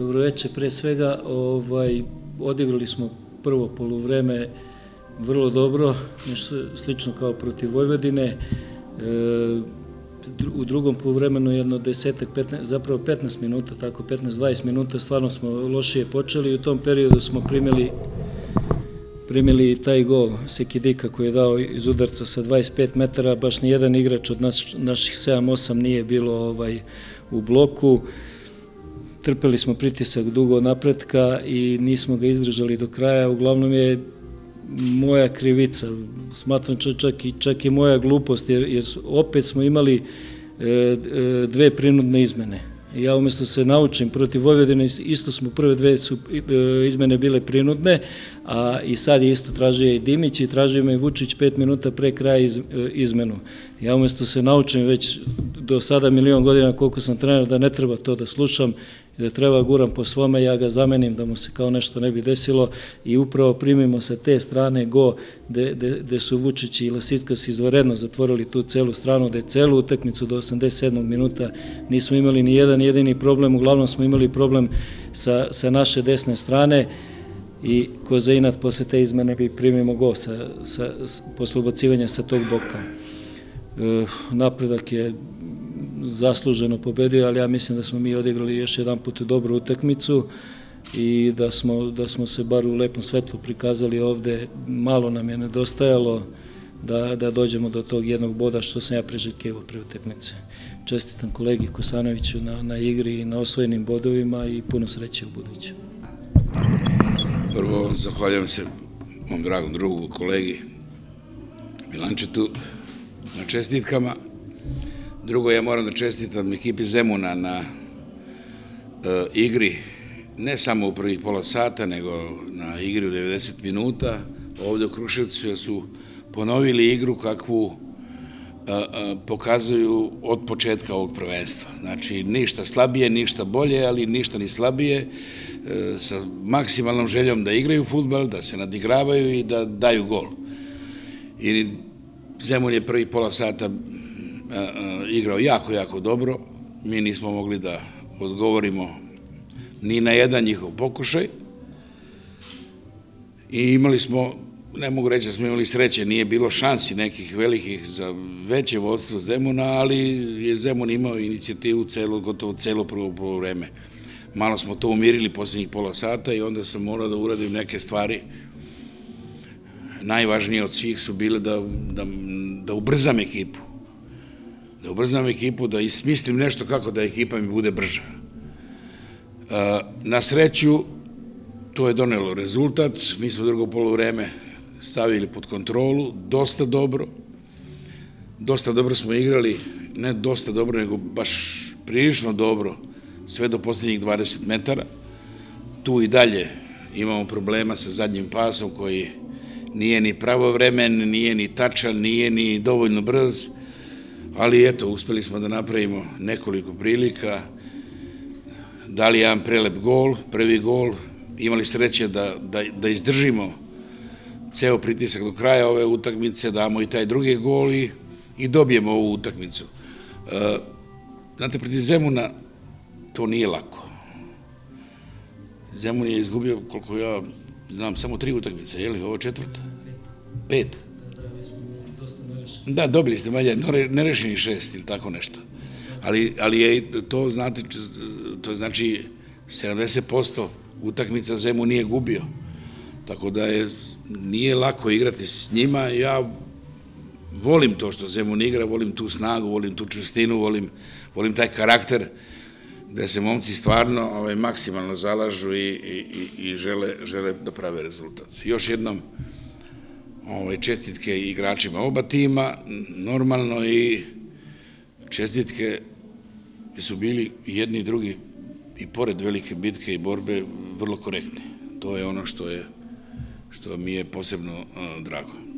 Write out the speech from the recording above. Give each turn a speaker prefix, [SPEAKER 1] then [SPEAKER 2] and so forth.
[SPEAKER 1] Dobroveče, pre svega ovaj, odigrali smo prvo poluvreme vrlo dobro, nešto slično kao protiv Vojvodine. E, u drugom poluvremenu jedno desetak, 15, zapravo 15 minuta, tako 15-20 minuta, stvarno smo lošije počeli i u tom periodu smo primili primili taj gol Sekidika koji je dao iz udarca sa 25 metara, baš ni jedan igrač od nas, naših 7-8 nije bilo ovaj u bloku. Trpeli smo pritisak dugo napretka i nismo ga izdržali do kraja. Uglavnom je moja krivica, smatram čak i, čak i moja glupost, jer, jer opet smo imali e, e, dve prinudne izmene. Ja umesto se naučim protiv Vojvodine, isto smo prve dve su e, izmene bile prinudne, a i sad isto tražio i Dimić i tražio me i Vučić pet minuta pre kraja iz, e, izmenu. Ja umesto se naučim već do sada milion godina koliko sam trener da ne treba to da slušam i da treba guram po svome, ja ga zamenim da mu se kao nešto ne bi desilo i upravo primimo sa te strane go gde su Vučić i Lasickas izvaredno zatvorili tu celu stranu, da celu utakmicu do 87. minuta nismo imali ni jedan jedini problem, uglavnom smo imali problem sa, sa naše desne strane i ko posle te izmene bi primimo go sa, sa, posle ubacivanja sa tog boka. E, napredak je zasluženo pobedio, ali ja mislim da smo mi odigrali još jedan put dobru utakmicu i da smo, da smo se bar u lepom svetlu prikazali ovde, malo nam je nedostajalo da, da dođemo do tog jednog boda što sam ja preželjkevo pre utakmice. Čestitam kolegi Kosanoviću na, na igri i na osvojenim bodovima i puno sreće u budućem.
[SPEAKER 2] Prvo, zahvaljujem se mom dragom drugu, kolegi Milančetu na čestitkama. Drugo, ja moram da čestitam ekipi Zemuna na e, igri, ne samo u prvih pola sata, nego na igri u 90 minuta. Ovde u Kruševcu su ponovili igru kakvu e, e, pokazuju od početka ovog prvenstva. Znači, ništa slabije, ništa bolje, ali ništa ni slabije, sa maksimalnom željom da igraju futbal, da se nadigravaju i da daju gol. I Zemun je prvi pola sata igrao jako, jako dobro. Mi nismo mogli da odgovorimo ni na jedan njihov pokušaj. I imali smo, ne mogu reći da smo imali sreće, nije bilo šansi nekih velikih za veće vodstvo Zemuna, ali je Zemun imao inicijativu celo, gotovo celo prvo prvo vreme. Malo smo to umirili poslednjih pola sata i onda sam morao da uradim neke stvari. Najvažnije od svih su bile da, da, da ubrzam ekipu da ubrzam ekipu, da ismislim nešto kako da ekipa mi bude brža. E, na sreću, to je donelo rezultat, mi smo drugo polovreme stavili pod kontrolu, dosta dobro, dosta dobro smo igrali, ne dosta dobro, nego baš prilično dobro, sve do poslednjih 20 metara. Tu i dalje imamo problema sa zadnjim pasom koji nije ni pravovremen, nije ni tačan, nije ni dovoljno brz, ali eto, uspeli smo da napravimo nekoliko prilika, dali jedan prelep gol, prvi gol, imali sreće da, da, da izdržimo ceo pritisak do kraja ove utakmice, damo i taj drugi gol i, i dobijemo ovu utakmicu. E, znate, proti Zemuna to nije lako. Zemun je izgubio, koliko ja znam, samo tri utakmice, je li, ovo četvrta? Pet. Da, dobili ste manje, nerešeni šest ili tako nešto. Ali, ali je to, znate, to znači 70% utakmica Zemu nije gubio. Tako da je, nije lako igrati s njima. Ja volim to što Zemun igra, volim tu snagu, volim tu čustinu, volim, volim taj karakter gde se momci stvarno ovaj, maksimalno zalažu i, i, i žele, žele da prave rezultat. Još jednom, ovaj, čestitke igračima oba tima, normalno i čestitke su bili jedni i drugi i pored velike bitke i borbe vrlo korektni. To je ono što je što mi je posebno drago.